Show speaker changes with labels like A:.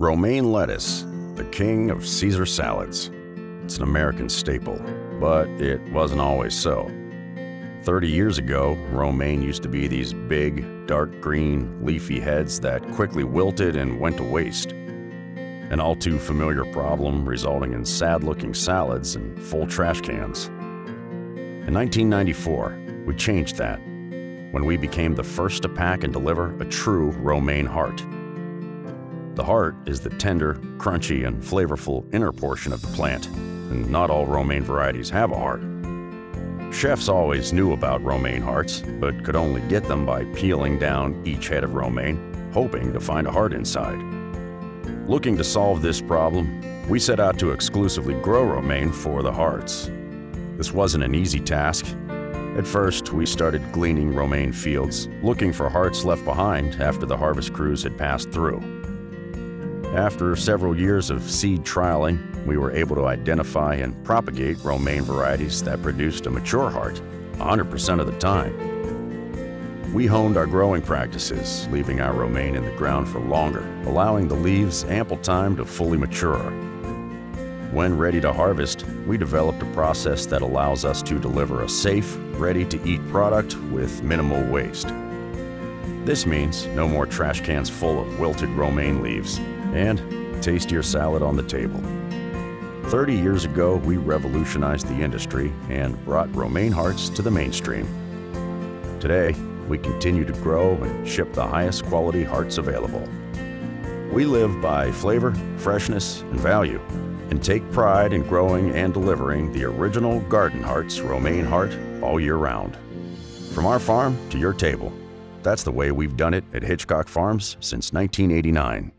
A: Romaine lettuce, the king of Caesar salads. It's an American staple, but it wasn't always so. 30 years ago, romaine used to be these big, dark green, leafy heads that quickly wilted and went to waste. An all too familiar problem resulting in sad looking salads and full trash cans. In 1994, we changed that when we became the first to pack and deliver a true romaine heart. The heart is the tender, crunchy, and flavorful inner portion of the plant, and not all romaine varieties have a heart. Chefs always knew about romaine hearts, but could only get them by peeling down each head of romaine, hoping to find a heart inside. Looking to solve this problem, we set out to exclusively grow romaine for the hearts. This wasn't an easy task. At first, we started gleaning romaine fields, looking for hearts left behind after the harvest crews had passed through. After several years of seed trialing, we were able to identify and propagate romaine varieties that produced a mature heart 100% of the time. We honed our growing practices, leaving our romaine in the ground for longer, allowing the leaves ample time to fully mature. When ready to harvest, we developed a process that allows us to deliver a safe, ready-to-eat product with minimal waste. This means no more trash cans full of wilted romaine leaves, and tastier salad on the table. 30 years ago, we revolutionized the industry and brought romaine hearts to the mainstream. Today, we continue to grow and ship the highest quality hearts available. We live by flavor, freshness, and value, and take pride in growing and delivering the original Garden Hearts romaine heart all year round. From our farm to your table. That's the way we've done it at Hitchcock Farms since 1989.